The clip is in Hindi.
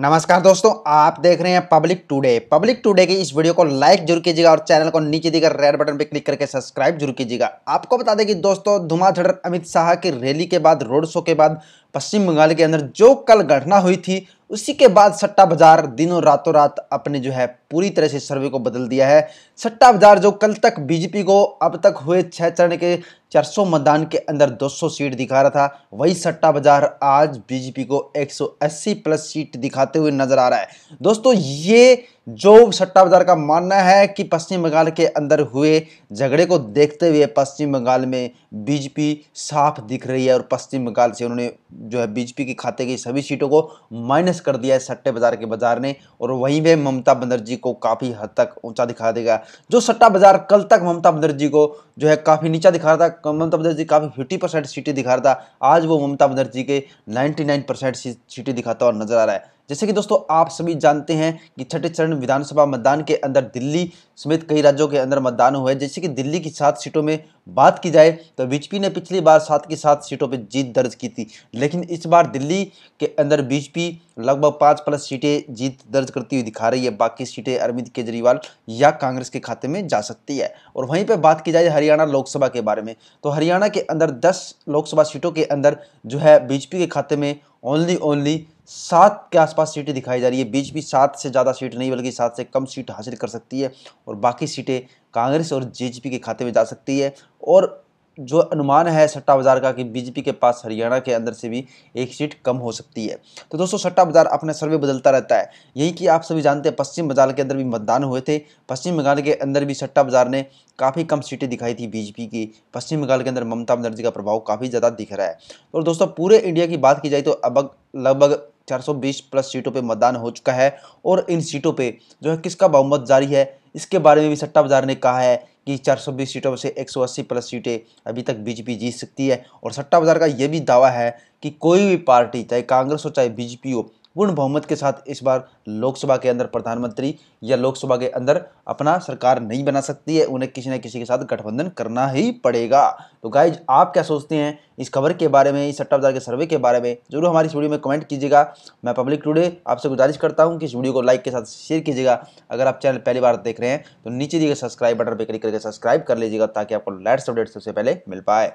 नमस्कार दोस्तों, आप देख रहे हैं पब्लिक टुडे पब्लिक टुडे की इस वीडियो को लाइक ज़रूर कीजिएगा और चैनल को नीचे दिखा रेड बटन पर क्लिक करके सब्सक्राइब ज़रूर कीजिएगा। आपको बता दें कि दोस्तों धुमाधड़ अमित शाह की रैली के बाद रोड शो के बाद पश्चिम बंगाल के अंदर जो कल घटना हुई थी, उसी के बाद सट्टा बाज़ार दिनों रातों रात अपने जो है पूरी तरह से सर्वे को बदल दिया है। सट्टा बाज़ार जो कल तक बीजेपी को अब तक हुए छह चरण के 400 मतदान के अंदर 200 सीट दिखा रहा था, वही सट्टा बाज़ार आज बीजेपी को 180 प्लस सीट दिखाते हुए नज़र आ रहा है। दोस्तों, ये जो सट्टा बाज़ार का मानना है कि पश्चिम बंगाल के अंदर हुए झगड़े को देखते हुए पश्चिम बंगाल में बीजेपी साफ़ दिख रही है और पश्चिम बंगाल से उन्होंने जो है बीजेपी के खाते की सभी सीटों को माइनस कर दिया है सट्टे बाज़ार के बाज़ार ने और वहीं पे ममता बनर्जी को काफ़ी हद तक ऊँचा दिखा देगा। जो सट्टा बाज़ार कल तक ममता बनर्जी को जो है काफ़ी नीचा दिखा रहा था, ममता बनर्जी काफ़ी फिफ्टी परसेंट सीटें दिखा रहा था, आज वो ममता बनर्जी के नाइन्टी नाइन परसेंट सीटें दिखाता हुआ नज़र आ रहा है। जैसे कि दोस्तों, आप सभी जानते हैं कि छठे चरण विधानसभा मतदान के अंदर दिल्ली समेत कई राज्यों के अंदर मतदान हुआ है। जैसे कि दिल्ली की सात सीटों में बात की जाए तो बीजेपी ने पिछली बार सात की सात सीटों पर जीत दर्ज की थी। लेकिन इस बार दिल्ली के अंदर बीजेपी लगभग पाँच प्लस सीटें जीत दर्ज करती हुई दिखा रही है। बाकी सीटें अरविंद केजरीवाल या कांग्रेस के खाते में जा सकती है। और वहीं पर बात की जाए हरियाणा लोकसभा के बारे में तो हरियाणा के अंदर दस लोकसभा सीटों के अंदर जो है बीजेपी के खाते में ओनली ओनली सात के आसपास सीटें दिखाई जा रही है। बीजेपी सात से ज़्यादा सीट नहीं, बल्कि सात से कम सीट हासिल कर सकती है और बाकी सीटें कांग्रेस और जेजेपी के खाते में जा सकती है। और जो अनुमान है सट्टा बाज़ार का कि बीजेपी के पास हरियाणा के अंदर से भी एक सीट कम हो सकती है। तो दोस्तों, सट्टा बाज़ार अपने सर्वे बदलता रहता है। यही कि आप सभी जानते हैं, पश्चिम बंगाल के अंदर भी मतदान हुए थे। पश्चिम बंगाल के अंदर भी सट्टा बाज़ार ने काफ़ी कम सीटें दिखाई थी बीजेपी की। पश्चिम बंगाल के अंदर ममता बनर्जी का प्रभाव काफ़ी ज़्यादा दिख रहा है। और दोस्तों, पूरे इंडिया की बात की जाए तो अब लगभग 420 प्लस सीटों पे मतदान हो चुका है और इन सीटों पे जो है किसका बहुमत जारी है, इसके बारे में भी सट्टा बाज़ार ने कहा है कि 420 सीटों में से 180 प्लस सीटें अभी तक बीजेपी जीत सकती है। और सट्टा बाज़ार का यह भी दावा है कि कोई भी पार्टी, चाहे कांग्रेस हो, चाहे बीजेपी हो पूर्ण बहुमत के साथ इस बार लोकसभा के अंदर प्रधानमंत्री या लोकसभा के अंदर अपना सरकार नहीं बना सकती है, उन्हें किसी न किसी के साथ गठबंधन करना ही पड़ेगा। तो गाइज़ आप क्या सोचते हैं इस खबर के बारे में, इस सट्टा बाज़ार के सर्वे के बारे में, ज़रूर हमारी इस वीडियो में कमेंट कीजिएगा। मैं पब्लिक टुडे आपसे गुजारिश करता हूँ कि इस वीडियो को लाइक के साथ शेयर कीजिएगा। अगर आप चैनल पहली बार देख रहे हैं तो नीचे दिए सब्सक्राइब बटन पर क्लिक करके सब्सक्राइब कर लीजिएगा, ताकि आपको लेटेस्ट अपडेट सबसे पहले मिल पाए।